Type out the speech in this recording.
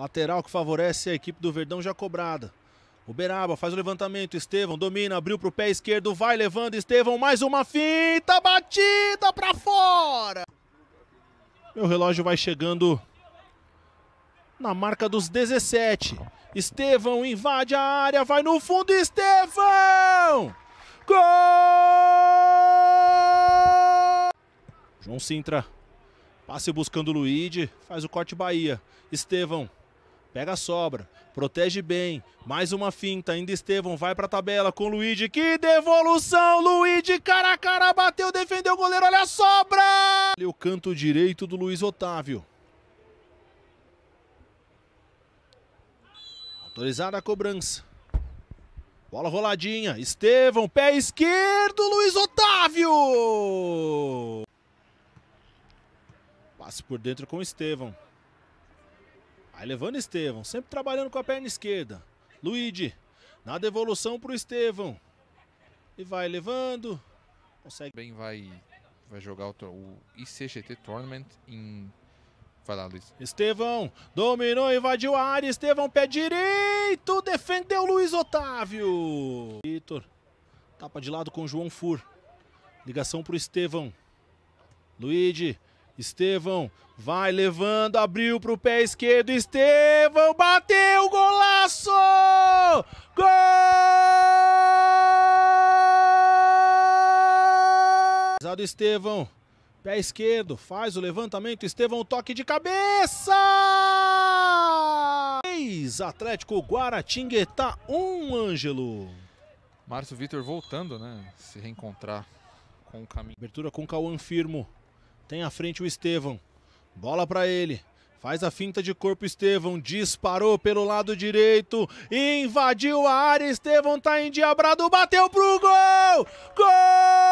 Lateral que favorece a equipe do Verdão já cobrada. Uberaba faz o levantamento, Estevão domina, abriu para o pé esquerdo, vai levando Estevão, mais uma finta, batida para fora. Meu relógio vai chegando na marca dos 17. Estevão invade a área, vai no fundo, Estevão! Gol! João Sintra, passe buscando o Luigi, faz o corte Bahia. Estevão, pega a sobra, protege bem, mais uma finta, ainda Estevão vai para a tabela com o Luigi, que devolução, Luigi cara a cara, bateu, defendeu o goleiro, olha a sobra! E o canto direito do Luiz Otávio. Autorizada a cobrança. Bola roladinha, Estevão, pé esquerdo, Luiz Otávio! Passe por dentro com o Estevão. Vai levando Estevão, sempre trabalhando com a perna esquerda. Luigi, na devolução para o Estevão. E vai levando. Consegue. Bem, vai, vai jogar o, o ICGT Tournament em. Vai lá, Luiz. Estevão, dominou, invadiu a área. Estevão, pé direito, defendeu Luiz Otávio. Vitor, tapa de lado com João Fur. Ligação para o Estevão. Luigi, Estevão vai levando, abriu para o pé esquerdo. Estevão bateu, golaço! Gol! Estevão, pé esquerdo, faz o levantamento. Estevão, toque de cabeça! Atlético Guaratinguetá 1, um, Ângelo. Márcio Vitor voltando, né? Se reencontrar com o caminho. Abertura com Cauã Firmo. Tem à frente o Estevão. Bola para ele. Faz a finta de corpo Estevão, disparou pelo lado direito, invadiu a área, Estevão tá endiabrado, bateu pro gol! Gol!